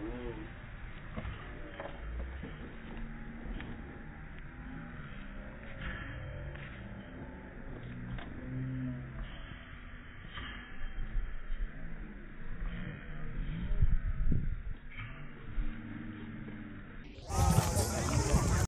Mm.